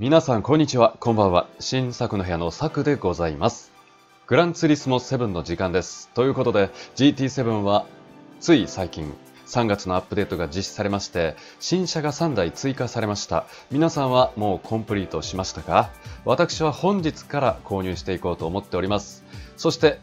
皆さんこんにちは、こんばんは。新作の部屋のサクでございます。グランツリスモ7の時間です。ということで GT7 はつい最近3月のアップデートが実施されまして新車が3台追加されました。皆さんはもうコンプリートしましたか？私は本日から購入していこうと思っております。そして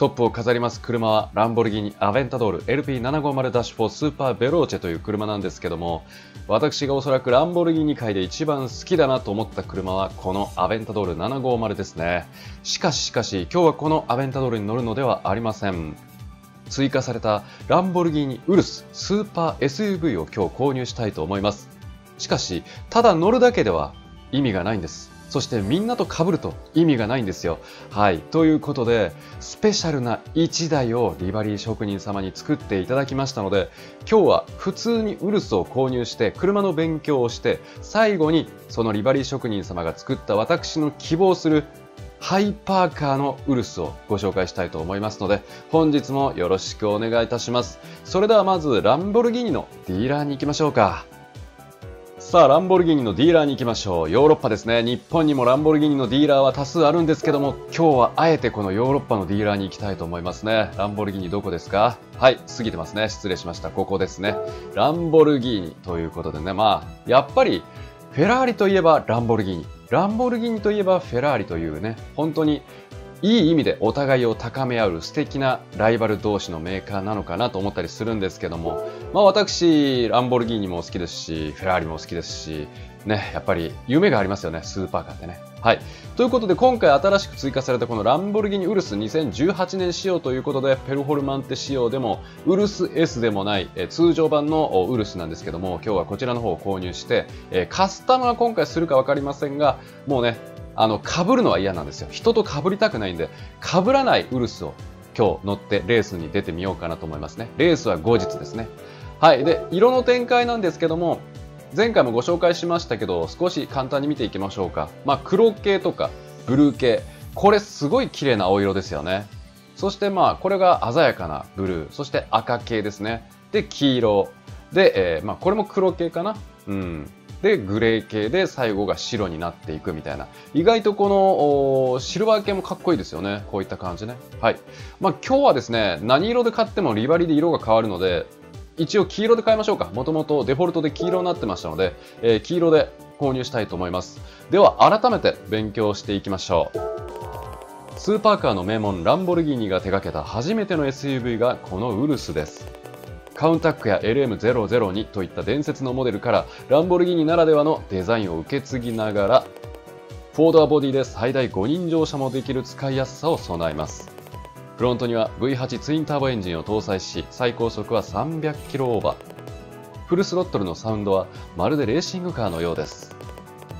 トップを飾ります車はランボルギーニアベンタドール LP750-4 スーパーベローチェという車なんですけども私がおそらくランボルギーニ界で一番好きだなと思った車はこのアベンタドール750ですね。しかししかし今日はこのアベンタドールに乗るのではありません。追加されたランボルギーニウルススーパー SUV を今日購入したいと思います。しかしただ乗るだけでは意味がないんです。そしてみんなと被ると意味がないんですよ。はい。ということで、スペシャルな1台をリバリー職人様に作っていただきましたので、今日は普通にウルスを購入して、車の勉強をして、最後にそのリバリー職人様が作った私の希望するハイパーカーのウルスをご紹介したいと思いますので、本日もよろしくお願いいたします。それではまず、ランボルギーニのディーラーに行きましょうか。さあ、ランボルギーニのディーラーに行きましょう。ヨーロッパですね。日本にもランボルギーニのディーラーは多数あるんですけども、今日はあえてこのヨーロッパのディーラーに行きたいと思いますね。ランボルギーニどこですか？はい、過ぎてますね。失礼しました。ここですね。ランボルギーニということでね、まあ、やっぱり、フェラーリといえばランボルギーニ。ランボルギーニといえばフェラーリというね、本当にいい意味でお互いを高め合う素敵なライバル同士のメーカーなのかなと思ったりするんですけども、まあ私、ランボルギーニも好きですし、フェラーリも好きですし、ね、やっぱり夢がありますよね、スーパーカーってね。はい。ということで今回新しく追加されたこのランボルギーニウルス2018年仕様ということで、ペルホルマンテ仕様でも、ウルス S でもない、通常版のウルスなんですけども、今日はこちらの方を購入して、カスタムは今回するかわかりませんが、もうね、あの、被るのは嫌なんですよ。人と被りたくないんで、被らないウルスを今日乗ってレースに出てみようかなと思いますね。レースは後日ですね。はい。で、色の展開なんですけども、前回もご紹介しましたけど、少し簡単に見ていきましょうか。まあ、黒系とかブルー系。これすごい綺麗な青色ですよね。そしてまあ、これが鮮やかなブルー。そして赤系ですね。で、黄色。で、えー、まあ、これも黒系かな。うん。で、グレー系で最後が白になっていくみたいな。意外とこのシルバー系もかっこいいですよね。こういった感じね。はい。まあ今日はですね、何色で買ってもリバリで色が変わるので、一応黄色で買いましょうか。もともとデフォルトで黄色になってましたので、えー、黄色で購入したいと思います。では改めて勉強していきましょう。スーパーカーの名門ランボルギーニが手掛けた初めての SUV がこのウルスです。カウンタックや LM002 といった伝説のモデルからランボルギーニならではのデザインを受け継ぎながらフォードアボディで最大5人乗車もできる使いやすさを備えます。フロントには V8 ツインターボエンジンを搭載し最高速は300キロオーバー。フルスロットルのサウンドはまるでレーシングカーのようです。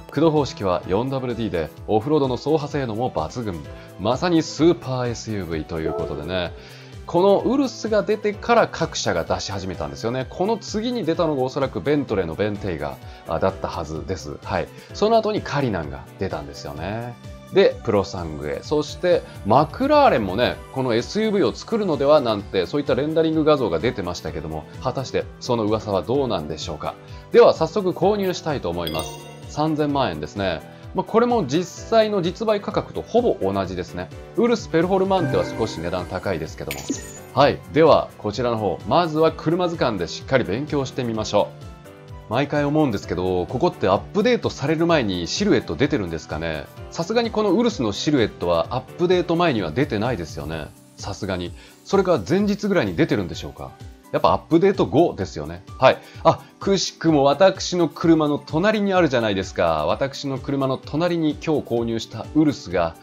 駆動方式は 4WD でオフロードの走破性能も抜群。まさにスーパー SUV ということでね。このウルスが出てから各社が出し始めたんですよね。この次に出たのがおそらくベントレーのベンテイガーだったはずです。はい。その後にカリナンが出たんですよね。で、プロサングエ。そして、マクラーレンもね、この SUV を作るのではなんて、そういったレンダリング画像が出てましたけども、果たしてその噂はどうなんでしょうか。では、早速購入したいと思います。3000万円ですね。まあ、これも実際の実売価格とほぼ同じですね。ウルスペルホルマンテは少し値段高いですけども。はい。では、こちらの方、まずは車図鑑でしっかり勉強してみましょう。毎回思うんですけど、ここってアップデートされる前にシルエット出てるんですかねさすがにこのウルスのシルエットはアップデート前には出てないですよね。さすがに。それか前日ぐらいに出てるんでしょうかやっぱアップデート後ですよね。はい。あ、くしくも私の車の隣にあるじゃないですか。私の車の隣に今日購入したウルスが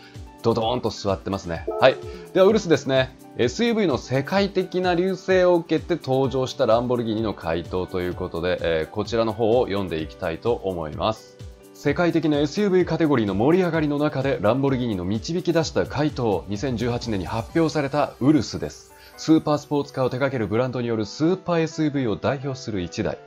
ドドーンと座ってますね。はい。ではウルスですね。SUV の世界的な流星を受けて登場したランボルギーニの回答ということで、えー、こちらの方を読んでいきたいと思います。世界的な SUV カテゴリーの盛り上がりの中でランボルギーニの導き出した回答、2018年に発表されたウルスです。スーパースポーツカーを手掛けるブランドによるスーパー SUV を代表する1台。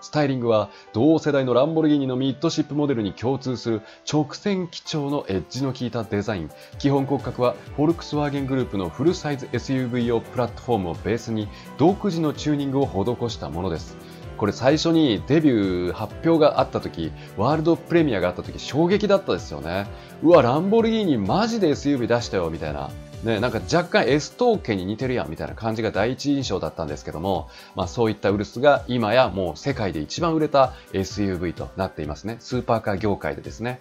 スタイリングは同世代のランボルギーニのミッドシップモデルに共通する直線基調のエッジの効いたデザイン。基本骨格はフォルクスワーゲングループのフルサイズ SUV 用プラットフォームをベースに独自のチューニングを施したものです。これ最初にデビュー発表があった時、ワールドプレミアがあった時衝撃だったですよね。うわ、ランボルギーニマジで SUV 出したよみたいな。ね、なんか若干 S 統計に似てるやんみたいな感じが第一印象だったんですけども、まあそういったウルスが今やもう世界で一番売れた SUV となっていますね。スーパーカー業界でですね。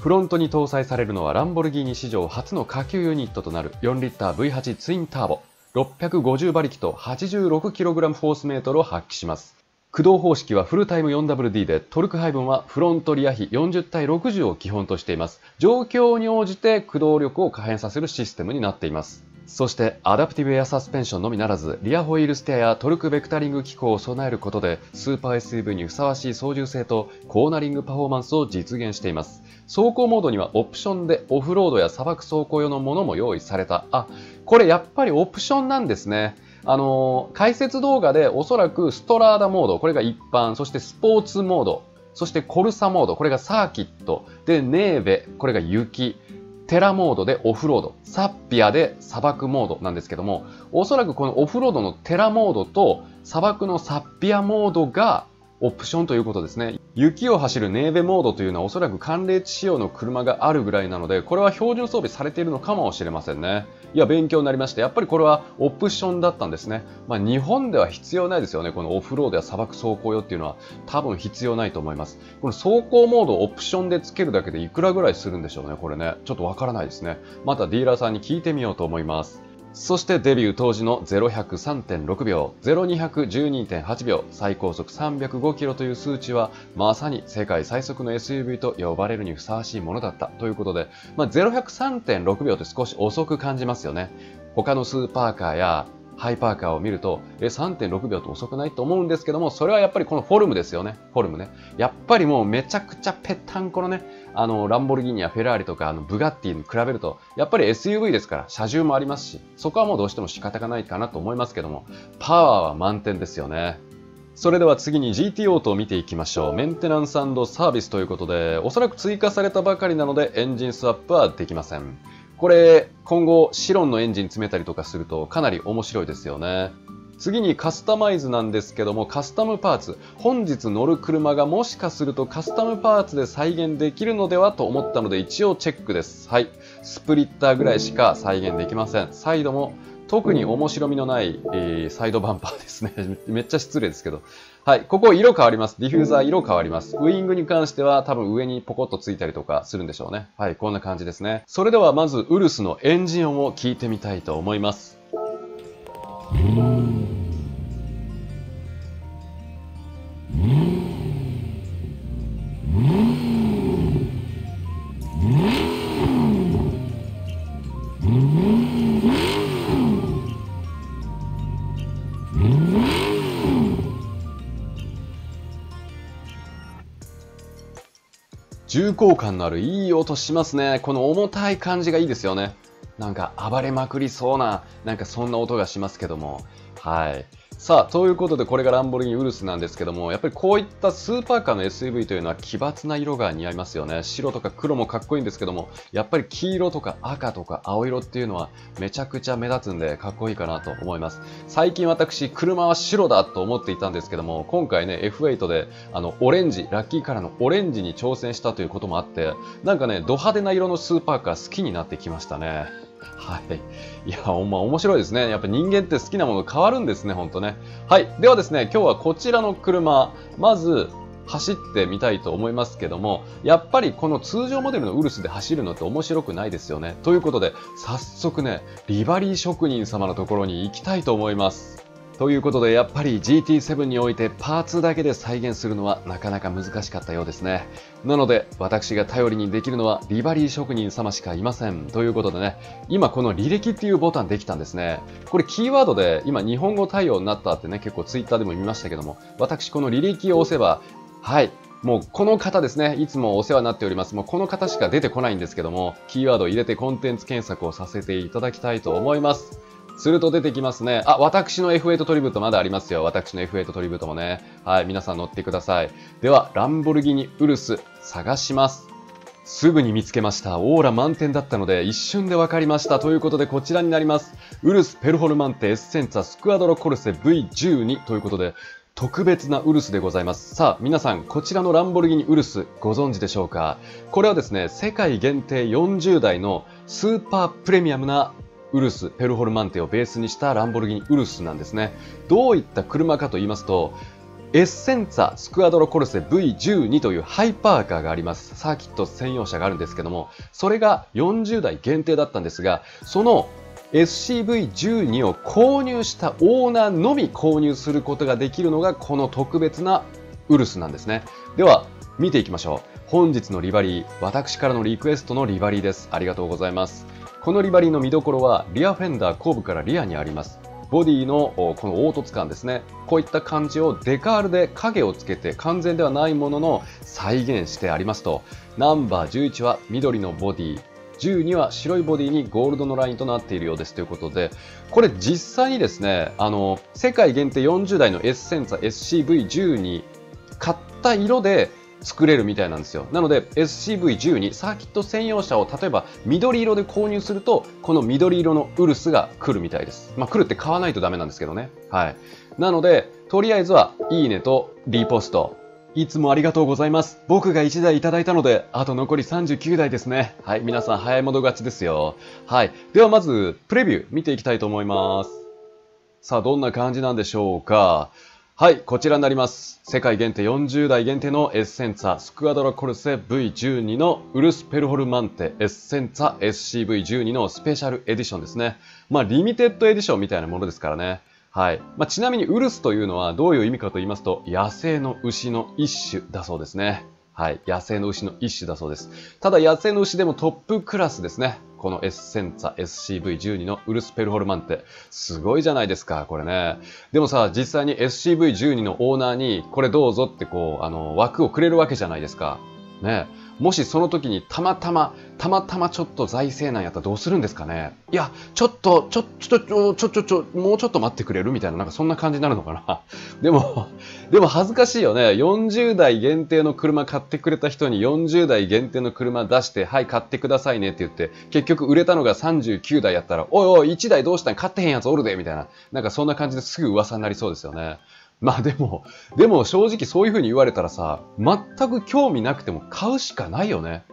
フロントに搭載されるのはランボルギーニ史上初の過給ユニットとなる4リッター V8 ツインターボ。650馬力と 86kg フォースメートルを発揮します。駆動方式はフルタイム 4WD でトルク配分はフロントリア比40対60を基本としています。状況に応じて駆動力を可変させるシステムになっています。そしてアダプティブエアサスペンションのみならずリアホイールステアやトルクベクタリング機構を備えることでスーパー SUV にふさわしい操縦性とコーナリングパフォーマンスを実現しています走行モードにはオプションでオフロードや砂漠走行用のものも用意されたあこれやっぱりオプションなんですねあの解説動画でおそらくストラーダモード、これが一般、そしてスポーツモード、そしてコルサモード、これがサーキット、で、ネーベ、これが雪、テラモードでオフロード、サッピアで砂漠モードなんですけども、おそらくこのオフロードのテラモードと砂漠のサッピアモードがオプションということですね。雪を走るネーベモードというのはおそらく寒冷地仕様の車があるぐらいなので、これは標準装備されているのかもしれませんね。いや、勉強になりました。やっぱりこれはオプションだったんですね。まあ、日本では必要ないですよね。このオフロードや砂漠走行用っていうのは多分必要ないと思います。この走行モードをオプションで付けるだけでいくらぐらいするんでしょうね。これね。ちょっとわからないですね。またディーラーさんに聞いてみようと思います。そしてデビュー当時の0103.6秒、0212.8秒、最高速305キロという数値は、まさに世界最速の SUV と呼ばれるにふさわしいものだったということで、まあ、0100.3.6秒って少し遅く感じますよね。他のスーパーカーやハイパーカーを見ると、え、3.6秒と遅くないと思うんですけども、それはやっぱりこのフォルムですよね。フォルムね。やっぱりもうめちゃくちゃぺったんこのね、あの、ランボルギーニやフェラーリとか、あの、ブガッティに比べると、やっぱり SUV ですから、車重もありますし、そこはもうどうしても仕方がないかなと思いますけども、パワーは満点ですよね。それでは次に GT オートを見ていきましょう。メンテナンスサービスということで、おそらく追加されたばかりなのでエンジンスワップはできません。これ、今後、シロンのエンジン詰めたりとかするとかなり面白いですよね。次にカスタマイズなんですけども、カスタムパーツ。本日乗る車がもしかするとカスタムパーツで再現できるのではと思ったので一応チェックです。はい。スプリッターぐらいしか再現できません。サイドも特に面白みのない、えー、サイドバンパーですね。めっちゃ失礼ですけど。はい。ここ色変わります。ディフューザー色変わります。ウイングに関しては多分上にポコッとついたりとかするんでしょうね。はい。こんな感じですね。それではまずウルスのエンジン音を聞いてみたいと思います。重厚感のあるいい音しますね。この重たい感じがいいですよね。なんか暴れまくりそうな、なんかそんな音がしますけども。はい。さあ、ということでこれがランボルギーニウルスなんですけども、やっぱりこういったスーパーカーの SUV というのは奇抜な色が似合いますよね。白とか黒もかっこいいんですけども、やっぱり黄色とか赤とか青色っていうのはめちゃくちゃ目立つんでかっこいいかなと思います。最近私、車は白だと思っていたんですけども、今回ね、F8 であのオレンジ、ラッキーカラーのオレンジに挑戦したということもあって、なんかね、ド派手な色のスーパーカー好きになってきましたね。はい。いや、ほんま面白いですね。やっぱ人間って好きなもの変わるんですね、ほんとね。はい。ではですね、今日はこちらの車、まず、走ってみたいと思いますけども、やっぱりこの通常モデルのウルスで走るのって面白くないですよね。ということで、早速ね、リバリー職人様のところに行きたいと思います。ということでやっぱり GT7 においてパーツだけで再現するのはなかなか難しかったようですね。なので私が頼りにできるのはリバリー職人様しかいません。ということでね、今この履歴っていうボタンできたんですね。これキーワードで今日本語対応になったってね、結構ツイッターでも見ましたけども、私この履歴を押せば、はい、もうこの方ですね、いつもお世話になっております。もうこの方しか出てこないんですけども、キーワードを入れてコンテンツ検索をさせていただきたいと思います。すると出てきますね。あ、私の F8 トリブートまだありますよ。私の F8 トリブートもね。はい、皆さん乗ってください。では、ランボルギニウルス探します。すぐに見つけました。オーラ満点だったので一瞬で分かりました。ということでこちらになります。ウルスペルホルマンテエッセンツァスクアドロコルセ V12 ということで、特別なウルスでございます。さあ、皆さん、こちらのランボルギーニウルスご存知でしょうか？これはですね、世界限定40台のスーパープレミアムなウルス、ペルホルマンテをベースにしたランボルギーニウルスなんですね。どういった車かと言いますと、エッセンツァスクアドロコルセ V12 というハイパーカーがあります。サーキット専用車があるんですけども、それが40台限定だったんですが、その SCV12 を購入したオーナーのみ購入することができるのがこの特別なウルスなんですね。では、見ていきましょう。本日のリバリー、私からのリクエストのリバリーです。ありがとうございます。このリバリーの見どころは、リアフェンダー後部からリアにあります。ボディのこの凹凸感ですね。こういった感じをデカールで影をつけて完全ではないものの再現してありますと、ナンバー11は緑のボディ、12は白いボディにゴールドのラインとなっているようですということで、これ実際にですね、あの、世界限定40台のエッセンツァ SCV12 買った色で作れるみたいなんですよ。なので SCV12 サーキット専用車を例えば緑色で購入するとこの緑色のウルスが来るみたいです。まあ来るって買わないとダメなんですけどね。はい。なのでとりあえずはいいねとリポストいつもありがとうございます。僕が1台いただいたので、あと残り39台ですね。はい、皆さん早い者勝ちですよ。はい。ではまず、プレビュー見ていきたいと思います。さあ、どんな感じなんでしょうか。はい、こちらになります。世界限定40台限定のエッセンツァスクアドラコルセ V12 のウルスペルホルマンテエッセンツァ SCV12 のスペシャルエディションですね。まあ、リミテッドエディションみたいなものですからね。はい。まあ、ちなみにウルスというのはどういう意味かと言いますと、野生の牛の一種だそうですね。はい。野生の牛の一種だそうです。ただ野生の牛でもトップクラスですね。このエッセンツァ SCV12 のウルスペルホルマンテ。すごいじゃないですか、これね。でもさ、実際に SCV12 のオーナーにこれどうぞってこう、あの、枠をくれるわけじゃないですか。ね。もしその時にたまたま、たまたまちょっと財政難やったらどうするんですかね？いや、ちょっと、ちょ、ちょ、ちょ、ちょ、ちょ、ちょ、もうちょっと待ってくれるみたいな、なんかそんな感じになるのかな？でも、でも恥ずかしいよね。40代限定の車買ってくれた人に40代限定の車出して、はい、買ってくださいねって言って、結局売れたのが39台やったら、おいおい、1台どうしたん？買ってへんやつおるでみたいな。なんかそんな感じですぐ噂になりそうですよね。まあでも、でも正直そういう風に言われたらさ、全く興味なくても買うしかないよね。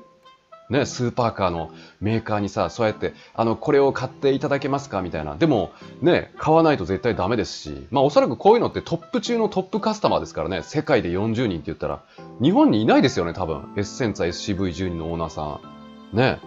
ね、スーパーカーのメーカーにさ、そうやって、あの、これを買っていただけますか？みたいな。でも、ね、買わないと絶対ダメですし、まあおそらくこういうのってトップ中のトップカスタマーですからね、世界で40人って言ったら、日本にいないですよね、多分。エッセンツァ SCV12 のオーナーさん。ね。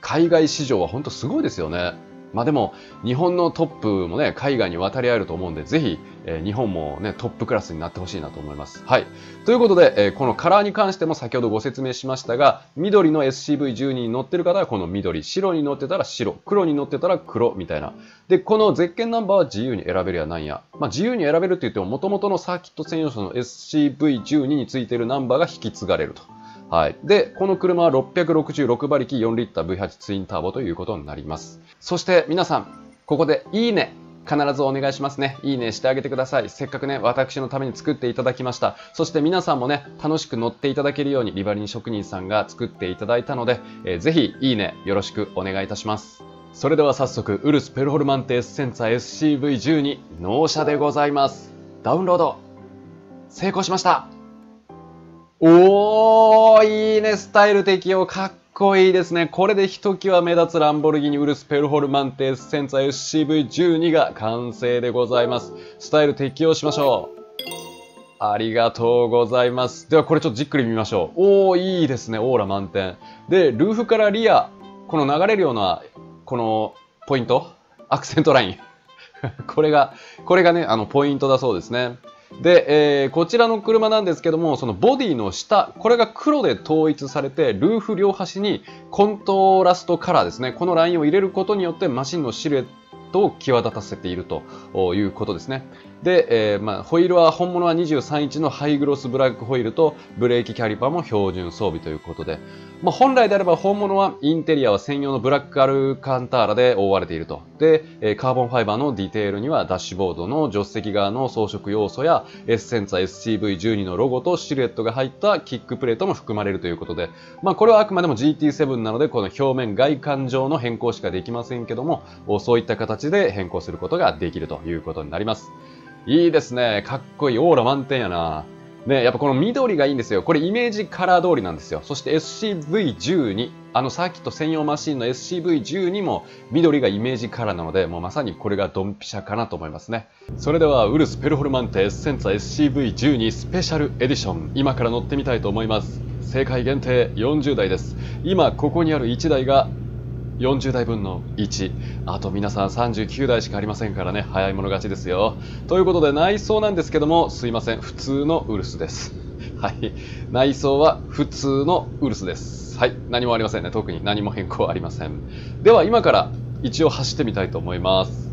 海外市場は本当すごいですよね。まあでも、日本のトップもね、海外に渡り合えると思うんで、ぜひ、えー、日本もね、トップクラスになってほしいなと思います。はい。ということで、えー、このカラーに関しても先ほどご説明しましたが、緑の SCV12 に乗ってる方はこの緑、白に乗ってたら白、黒に乗ってたら黒みたいな。で、このゼッケンナンバーは自由に選べるやなんや。まあ自由に選べるって言っても、元々のサーキット専用車の SCV12 についてるナンバーが引き継がれると。はい。で、この車は666馬力4リッター V8 ツインターボということになります。そして皆さん、ここでいいね必ずお願いしますね。いいねしてあげてください。せっかくね、私のために作っていただきました。そして皆さんもね、楽しく乗っていただけるようにリバリン職人さんが作っていただいたので、えー、ぜひいいねよろしくお願いいたします。それでは早速、ウルスペルホルマンテエッセンツァ SCV12 納車でございます。ダウンロード成功しましたおー、いいね、スタイル適用、かっこいいですね。これでひときわ目立つランボルギーニウルスペルホルマンテスセンツァ SCV12 が完成でございます。スタイル適用しましょう。ありがとうございます。ではこれちょっとじっくり見ましょう。おー、いいですね。オーラ満点。で、ルーフからリア、この流れるような、このポイント、アクセントライン。これが、これがね、あの、ポイントだそうですね。で、えー、こちらの車なんですけども、そのボディの下、これが黒で統一されて、ルーフ両端にコントラストカラーですね。このラインを入れることによってマシンのシルエットを際立たせているということですね。で、えー、まあ、ホイールは本物は23インチのハイグロスブラックホイールとブレーキキャリパーも標準装備ということで、まあ、本来であれば本物はインテリアは専用のブラックアルカンターラで覆われていると。で、えー、カーボンファイバーのディテールにはダッシュボードの助手席側の装飾要素やエッセンツァ SCV12 のロゴとシルエットが入ったキックプレートも含まれるということで、まあ、これはあくまでも GT7 なのでこの表面外観上の変更しかできませんけども、そういった形で変更することができるということになります。いいですね。かっこいい。オーラ満点やな。ね、やっぱこの緑がいいんですよ。これイメージカラー通りなんですよ。そして SCV12。あのサーキット専用マシンの SCV12 も緑がイメージカラーなので、もうまさにこれがドンピシャかなと思いますね。それでは、ウルスペルホルマンテエッセンツァ SCV12 スペシャルエディション。今から乗ってみたいと思います。世界限定40台です。今、ここにある1台が40代分の1。あと皆さん39代しかありませんからね、早い者勝ちですよ。ということで内装なんですけども、すいません、普通のウルスです。はい。内装は普通のウルスです。はい。何もありませんね。特に何も変更ありません。では今から一応走ってみたいと思います。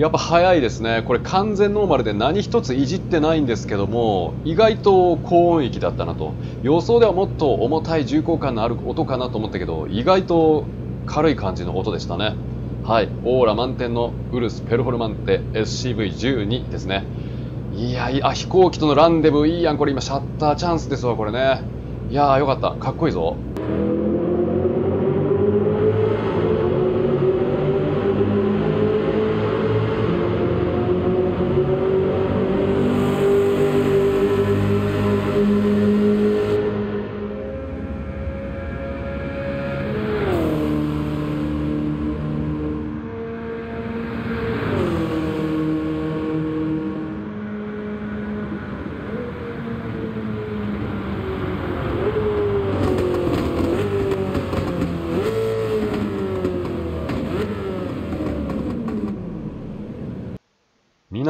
やっぱ速いですね、これ完全ノーマルで何一ついじってないんですけども、意外と高音域だったなと、予想ではもっと重たい重厚感のある音かなと思ったけど、意外と軽い感じの音でしたね。はい、オーラ満点のウルス・ペルホルマンテ SCV12 ですね。いやいや、飛行機とのランデブーいいやん、これ今シャッターチャンスですわ、これね。いやーよかった、かっこいいぞ。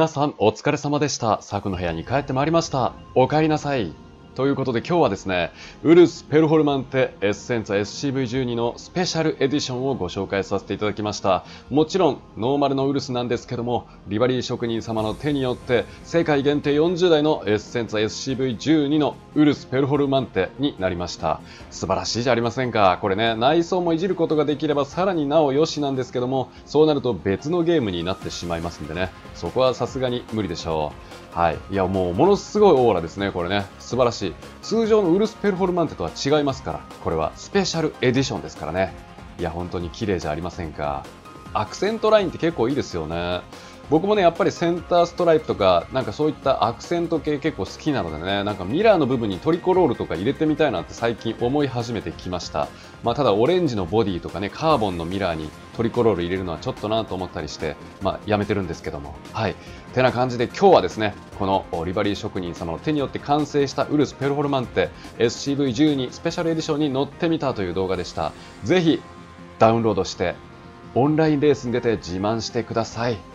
皆さんお疲れ様でした。サクの部屋に帰ってまいりました。お帰りなさい。ということで今日はですね、ウルス・ペルホルマンテエッセンツァ SCV12 のスペシャルエディションをご紹介させていただきました。もちろんノーマルのウルスなんですけども、リバリー職人様の手によって世界限定40台のエッセンツァ SCV12 のウルス・ペルホルマンテになりました。素晴らしいじゃありませんか。これね、内装もいじることができればさらになお良しなんですけども、そうなると別のゲームになってしまいますんでね、そこはさすがに無理でしょう。はい。いや、もうものすごいオーラですね、これね。素晴らしい。し、通常のウルスペルフォルマンテとは違いますから、これはスペシャルエディションですからね。いや、本当に綺麗じゃありませんか。アクセントラインって結構いいですよね。僕もね、やっぱりセンターストライプとか、なんかそういったアクセント系結構好きなのでね、なんかミラーの部分にトリコロールとか入れてみたいなって最近思い始めてきました。まあ、ただオレンジのボディとかね、カーボンのミラーにトリコロール入れるのはちょっとなと思ったりして、まあ、やめてるんですけども。はい。てな感じで今日はですね、このリバリー職人様の手によって完成したウルスペルホルマンテ SCV12 スペシャルエディションに乗ってみたという動画でした。ぜひダウンロードしてオンラインレースに出て自慢してください。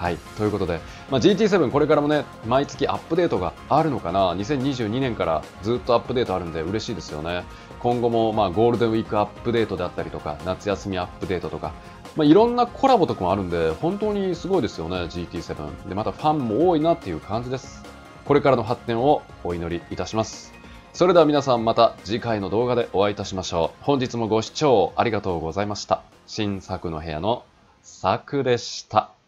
はい。ということで、まあ、GT7 これからもね、毎月アップデートがあるのかな ?2022 年からずっとアップデートあるんで嬉しいですよね。今後もまあゴールデンウィークアップデートであったりとか、夏休みアップデートとか、まあ、いろんなコラボとかもあるんで、本当にすごいですよね、GT7。で、またファンも多いなっていう感じです。これからの発展をお祈りいたします。それでは皆さんまた次回の動画でお会いいたしましょう。本日もご視聴ありがとうございました。新作の部屋のサクでした。